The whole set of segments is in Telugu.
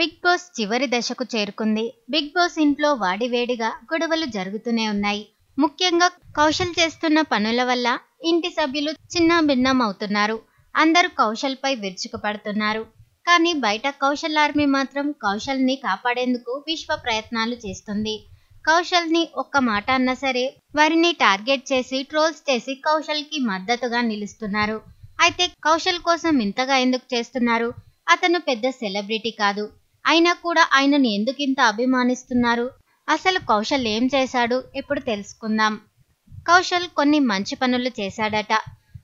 బిగ్ బాస్ చివరి దశకు చేరుకుంది. బిగ్ బాస్ ఇంట్లో వాడివేడిగా గొడవలు జరుగుతూనే ఉన్నాయి. ముఖ్యంగా కౌశల్ చేస్తున్న పనుల వల్ల ఇంటి సభ్యులు చిన్న భిన్నం అవుతున్నారు అందరూ కౌశల్ పై విరుచుకుపడుతున్నారు. కానీ బయట కౌశల్ ఆర్మీ మాత్రం కౌశల్ని కాపాడేందుకు విశ్వ ప్రయత్నాలు చేస్తుంది. కౌశల్ని ఒక్క మాట అన్నా సరే వారిని టార్గెట్ చేసి ట్రోల్స్ చేసి కౌశల్కి మద్దతుగా నిలుస్తున్నారు. అయితే కౌశల్ కోసం ఇంతగా ఎందుకు చేస్తున్నారు? అతను పెద్ద సెలబ్రిటీ కాదు. అయినా కూడా ఆయనను ఎందుకు ఇంత అభిమానిస్తున్నారు? అసలు కౌశల్ ఏం చేశాడు? ఇప్పుడు తెలుసుకుందాం. కౌశల్ కొన్ని మంచి పనులు చేశాడట.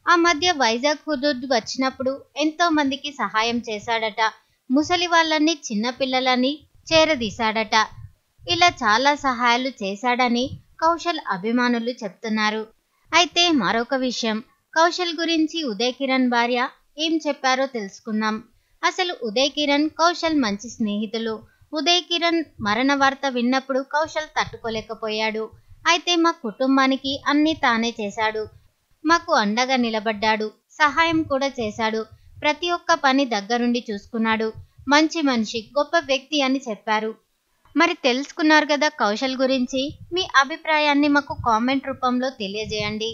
ఆ మధ్య వైజాగ్ హుదూద్ వచ్చినప్పుడు ఎంతో మందికి సహాయం చేశాడట. ముసలి వాళ్ళని చిన్నపిల్లలని చేరదీశాడట. ఇలా చాలా సహాయాలు చేశాడని కౌశల్ అభిమానులు చెప్తున్నారు. అయితే మరొక విషయం. కౌశల్ గురించి ఉదయ్ కిరణ్ భార్య ఏం చెప్పారో తెలుసుకుందాం. అసలు ఉదయ్ కిరణ్ కౌశల్ మంచి స్నేహితులు. ఉదయ్ కిరణ్ మరణ వార్త విన్నప్పుడు కౌశల్ తట్టుకోలేకపోయాడు. అయితే మా కుటుంబానికి అన్ని తానే చేశాడు. మాకు అండగా నిలబడ్డాడు. సహాయం కూడా చేశాడు. ప్రతి ఒక్క పని దగ్గరుండి చూసుకున్నాడు. మంచి మనిషి గొప్ప వ్యక్తి అని చెప్పారు. మరి తెలుసుకున్నారు కదా కౌశల్ గురించి? మీ అభిప్రాయాన్ని మాకు కామెంట్ రూపంలో తెలియజేయండి.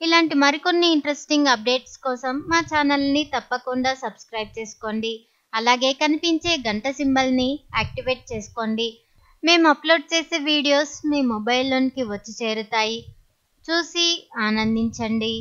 ఇలాంటి మరికొన్ని ఇంట్రెస్టింగ్ అప్డేట్స్ కోసం మా ఛానల్ని తప్పకుండా సబ్స్క్రైబ్ చేసుకోండి. అలాగే కనిపించే గంట సింబల్ని యాక్టివేట్ చేసుకోండి. మేము అప్లోడ్ చేసే వీడియోస్ మీ మొబైల్లోనికి వచ్చి చేరుతాయి. చూసి ఆనందించండి.